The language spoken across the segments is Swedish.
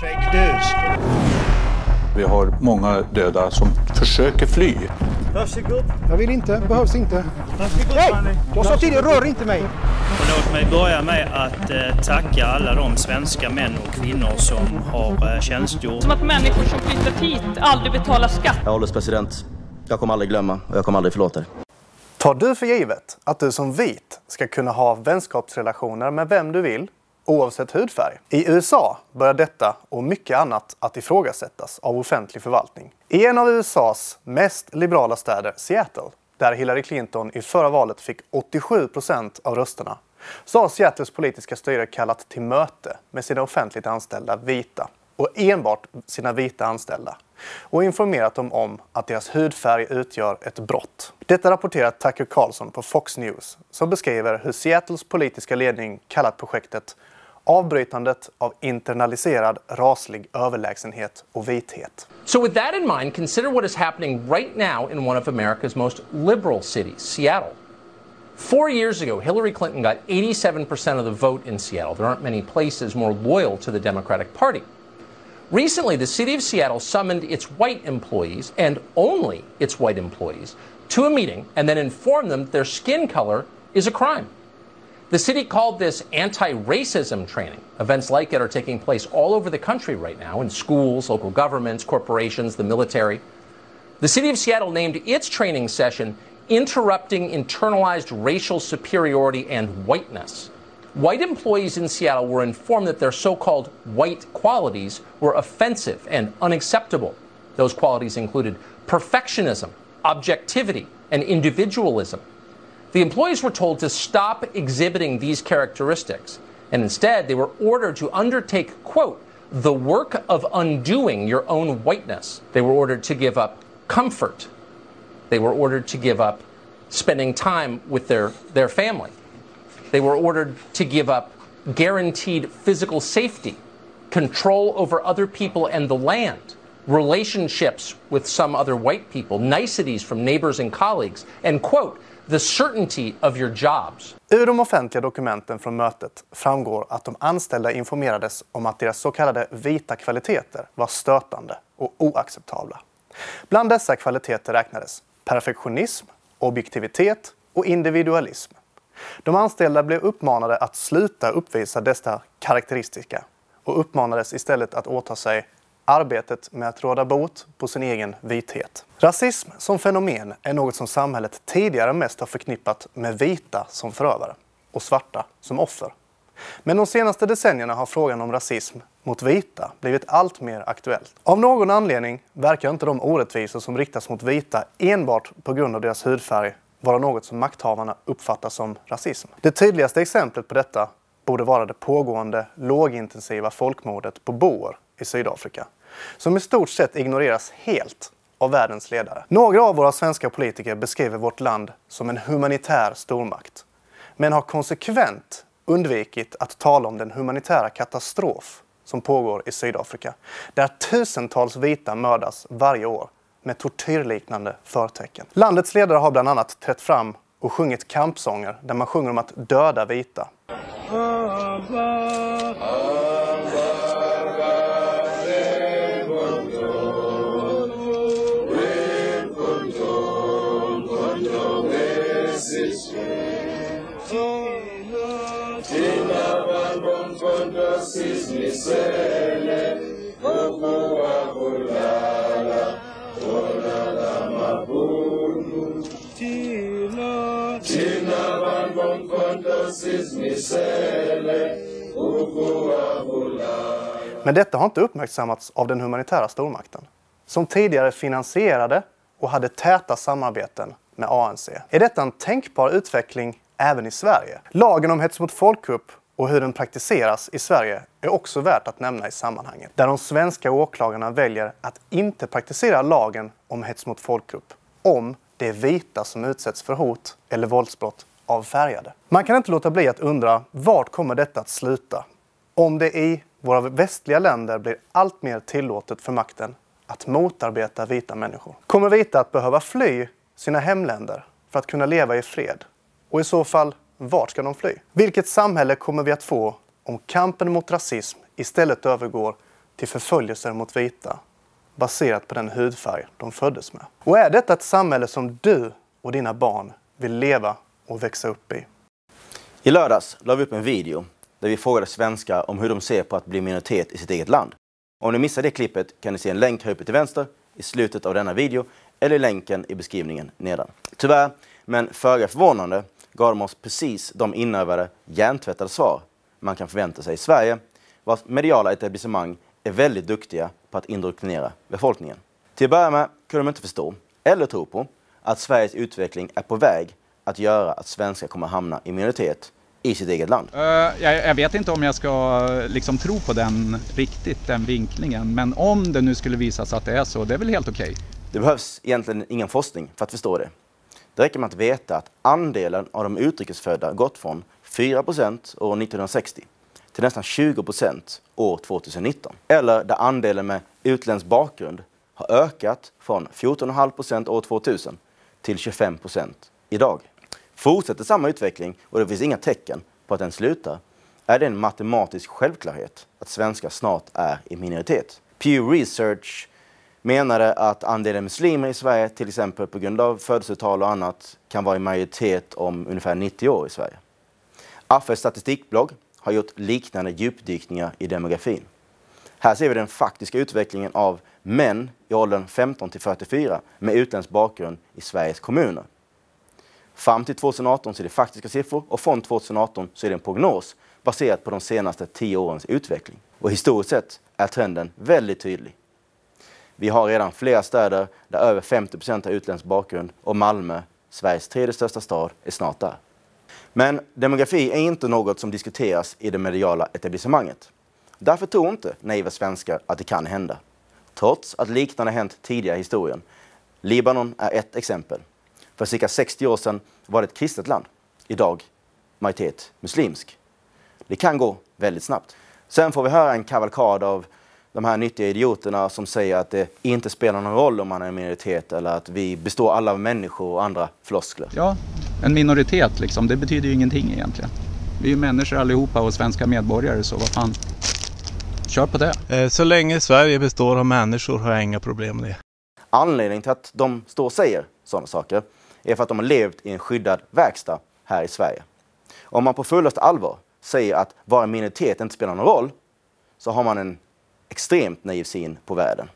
Fake news. Vi har många döda som försöker fly. Varsågod. Jag vill inte, behövs inte. Varsågod Nej! Jag sa tidigare, rör inte mig! Och låt mig börja med att eh, tacka alla de svenska män och kvinnor som har eh, tjänstgjort. Som att människor som flyttat hit aldrig betalar skatt. Herr ålderspresident, jag kommer aldrig glömma och jag kommer aldrig förlåta er. Tar du för givet att du som vit ska kunna ha vänskapsrelationer med vem du vill, oavsett hudfärg? I USA börjar detta och mycket annat att ifrågasättas av offentlig förvaltning. I en av USAs mest liberala städer, Seattle, där Hillary Clinton i förra valet fick 87 procent av rösterna, så har Seattles politiska styre kallat till möte med sina offentligt anställda vita och enbart sina vita anställda och informerat dem om att deras hudfärg utgör ett brott. Detta rapporterar Tucker Carlson på Fox News som beskriver hur Seattles politiska ledning kallat projektet avbrytandet av internaliserad raslig överlägsenhet och vithet. So, with that in mind, consider what is happening right now in one of America's most liberal cities, Seattle. Four years ago, Hillary Clinton got 87% of the vote in Seattle. There aren't many places more loyal to the Democratic Party. Recently, the city of Seattle summoned its white employees, and only its white employees, to a meeting and then informed them that their skin color is a crime. The city called this anti racism training. Events like it are taking place all over the country right now in schools, local governments, corporations, the military. The city of Seattle named its training session Interrupting Internalized Racial Superiority and Whiteness. White employees in Seattle were informed that their so called white qualities were offensive and unacceptable. Those qualities included perfectionism, objectivity, and individualism. The employees were told to stop exhibiting these characteristics, and instead they were ordered to undertake, quote, the work of undoing your own whiteness. They were ordered to give up comfort. They were ordered to give up spending time with their, their family. They were ordered to give up guaranteed physical safety, control over other people and the land, relationships with some other white people, niceties from neighbors and colleagues, and, quote, the certainty of your jobs. Ur de offentliga dokumenten från mötet framgår att de anställda informerades om att deras så kallade vita kvaliteter var stötande och oacceptabla. Bland dessa kvaliteter räknades perfektionism, objektivitet och individualism. De anställda blev uppmanade att sluta uppvisa dessa karaktäristika och uppmanades istället att åta sig arbetet med att råda bot på sin egen vithet. Rasism som fenomen är något som samhället tidigare mest har förknippat med vita som förövare och svarta som offer. Men de senaste decennierna har frågan om rasism mot vita blivit allt mer aktuellt. Av någon anledning verkar inte de orättvisor som riktas mot vita enbart på grund av deras hudfärg vara något som makthavarna uppfattar som rasism. Det tydligaste exemplet på detta borde vara det pågående lågintensiva folkmordet på boer i Sydafrika, som i stort sett ignoreras helt av världens ledare. Några av våra svenska politiker beskriver vårt land som en humanitär stormakt, men har konsekvent undvikit att tala om den humanitära katastrof som pågår i Sydafrika, där tusentals vita mördas varje år med tortyrliknande förtecken. Landets ledare har bland annat trätt fram och sjungit kampsånger där man sjunger om att döda vita. Men detta har inte uppmärksammats av den humanitära stormakten, som tidigare finansierade och hade täta samarbeten med ANC. Är detta en tänkbar utveckling även i Sverige? Lagen om hets mot folkgrupp och hur den praktiseras i Sverige är också värt att nämna i sammanhanget. Där de svenska åklagarna väljer att inte praktisera lagen om hets mot folkgrupp om det är vita som utsätts för hot eller våldsbrott av färgade. Man kan inte låta bli att undra vart kommer detta att sluta? Om det i våra västliga länder blir allt mer tillåtet för makten att motarbeta vita människor. Kommer vita att behöva fly sina hemländer för att kunna leva i fred? Och i så fall, vart ska de fly? Vilket samhälle kommer vi att få om kampen mot rasism istället övergår till förföljelser mot vita baserat på den hudfärg de föddes med. Och är detta ett samhälle som du och dina barn vill leva och växa upp i? I lördags la vi upp en video där vi frågade svenskar om hur de ser på att bli minoritet i sitt eget land. Om ni missar det klippet kan ni se en länk här uppe till vänster i slutet av denna video eller länken i beskrivningen nedan. Tyvärr, men föga förvånande, gav de oss precis de inövade, hjärntvättade svar man kan förvänta sig i Sverige, vars mediala etablissemang är väldigt duktiga på att indoktrinera befolkningen. Till att börja med kunde de inte förstå, eller tro på, att Sveriges utveckling är på väg att göra att svenskar kommer hamna i minoritet i sitt eget land. Uh, jag, jag, vet inte om jag ska liksom tro på den riktigt, den vinklingen. Men om det nu skulle visa sig att det är så, det är väl helt okej. Okay. Det behövs egentligen ingen forskning för att förstå det. Det räcker med att veta att andelen av de utrikesfödda gått från 4% år 1960 till nästan 20 procent år 2019. Eller där andelen med utländsk bakgrund har ökat från 14,5 procent år 2000 till 25 procent idag. Fortsätter samma utveckling och det finns inga tecken på att den slutar är det en matematisk självklarhet att svenskar snart är i minoritet. Pew Research menade att andelen muslimer i Sverige, till exempel på grund av födelsetal och annat, kan vara i majoritet om ungefär 90 år i Sverige. Affes statistikblogg har gjort liknande djupdykningar i demografin. Här ser vi den faktiska utvecklingen av män i åldern 15 till 44 med utländsk bakgrund i Sveriges kommuner. Fram till 2018 så är det faktiska siffror och från 2018 så är det en prognos baserat på de senaste tio årens utveckling. Och historiskt sett är trenden väldigt tydlig. Vi har redan flera städer där över 50 procent har utländsk bakgrund och Malmö, Sveriges tredje största stad, är snart där. Men demografi är inte något som diskuteras i det mediala etablissemanget. Därför tror inte naiva svenskar att det kan hända. Trots att liknande hänt tidigare i historien. Libanon är ett exempel. För cirka 60 år sedan var det ett kristet land. Idag majoritet muslimsk. Det kan gå väldigt snabbt. Sen får vi höra en kavalkad av de här nyttiga idioterna som säger att det inte spelar någon roll om man är en minoritet eller att vi består alla av människor och andra floskler. Ja, en minoritet liksom, det betyder ju ingenting egentligen. Vi är ju människor allihopa och svenska medborgare så vad fan. Kör på det. Eh, så länge Sverige består av människor har jag inga problem med det. Anledningen till att de står och säger sådana saker är för att de har levt i en skyddad verkstad här i Sverige. Om man på fullaste allvar säger att vara minoritet inte spelar någon roll så har man en extremt naiv syn på världen.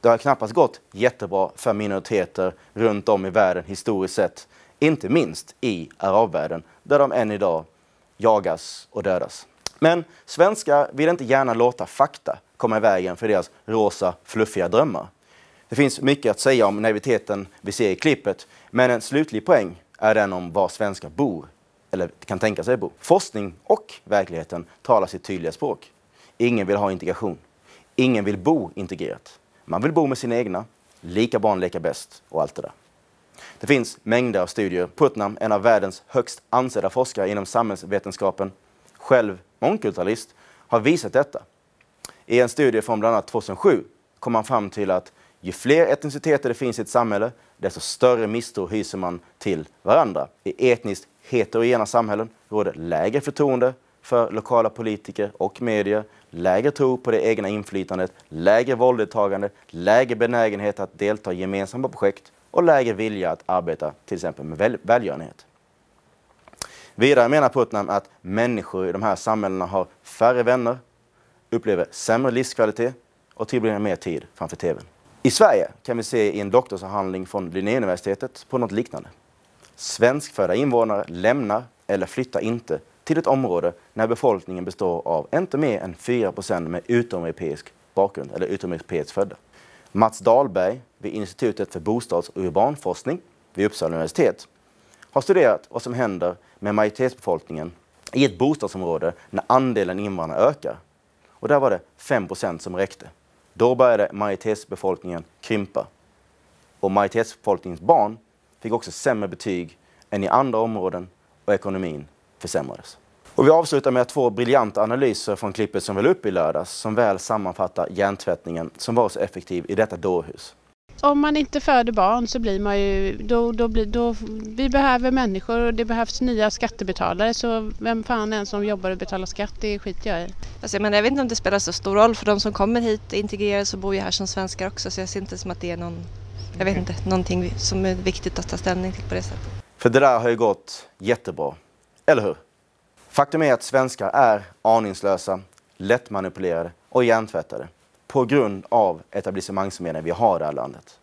Det har knappast gått jättebra för minoriteter runt om i världen historiskt sett, inte minst i arabvärlden där de än idag jagas och dödas. Men svenskar vill inte gärna låta fakta komma i vägen för deras rosa, fluffiga drömmar. Det finns mycket att säga om naiviteten vi ser i klippet, men en slutlig poäng är den om var svenskar bor, eller kan tänka sig bo. Forskning och verkligheten talar sitt tydliga språk. Ingen vill ha integration. Ingen vill bo integrerat. Man vill bo med sina egna, lika barn leka bäst och allt det där. Det finns mängder av studier. Putnam, en av världens högst ansedda forskare inom samhällsvetenskapen, själv mångkulturalist, har visat detta. I en studie från bland annat 2007 kom man fram till att ju fler etniciteter det finns i ett samhälle, desto större misstro hyser man till varandra. I etniskt heterogena samhällen råder lägre förtroende för lokala politiker och medier, lägre tro på det egna inflytandet, lägre vålddeltagande, lägre benägenhet att delta i gemensamma projekt och lägre vilja att arbeta till exempel med väl välgörenhet. Vidare menar Putnam att människor i de här samhällena har färre vänner, upplever sämre livskvalitet och tillbringar mer tid framför TVn. I Sverige kan vi se i en doktorsavhandling från Linnéuniversitetet på något liknande. Svenskfödda invånare lämnar eller flyttar inte till ett område när befolkningen består av inte mer än 4% med utomeuropeisk bakgrund eller utomeuropeiskt födda. Mats Dahlberg vid Institutet för bostads och urbanforskning vid Uppsala universitet har studerat vad som händer med majoritetsbefolkningen i ett bostadsområde när andelen invandrare ökar. Och där var det 5% som räckte. Då började majoritetsbefolkningen krympa. Och majoritetsbefolkningens barn fick också sämre betyg än i andra områden och ekonomin försämrades. Och vi avslutar med två briljanta analyser från klippet som väl upp i lördags som väl sammanfattar hjärntvättningen som var så effektiv i detta dårhus. om man inte föder barn så blir man ju, då, då blir, då, vi behöver människor och det behövs nya skattebetalare så vem fan än som jobbar och betalar skatt, det skiter jag i. Alltså jag, menar, jag vet inte om det spelar så stor roll för de som kommer hit integreras och bor ju här som svenskar också så jag ser inte som att det är någon, jag vet inte, någonting som är viktigt att ta ställning till på det sättet. För det där har ju gått jättebra. Eller hur? Faktum är att svenskar är aningslösa, lättmanipulerade och hjärntvättade på grund av etablissemangsmedierna vi har i det här landet.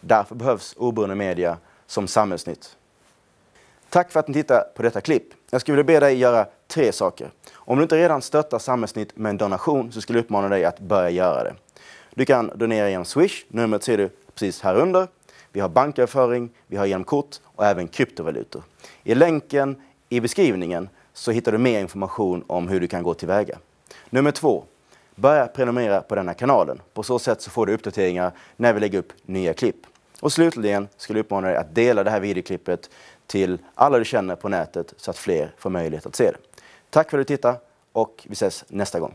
Därför behövs oberoende media som Samhällsnytt. Tack för att ni tittar på detta klipp. Jag skulle vilja be dig göra tre saker. Om du inte redan stöttar Samhällsnytt med en donation så skulle jag uppmana dig att börja göra det. Du kan donera genom Swish, numret ser du precis här under. Vi har banköverföring, vi har genom kort och även kryptovalutor. I länken i beskrivningen så hittar du mer information om hur du kan gå tillväga. Nummer två, börja prenumerera på denna kanalen. På så sätt så får du uppdateringar när vi lägger upp nya klipp. Och slutligen skulle jag uppmana dig att dela det här videoklippet till alla du känner på nätet så att fler får möjlighet att se det. Tack för att du tittade och vi ses nästa gång.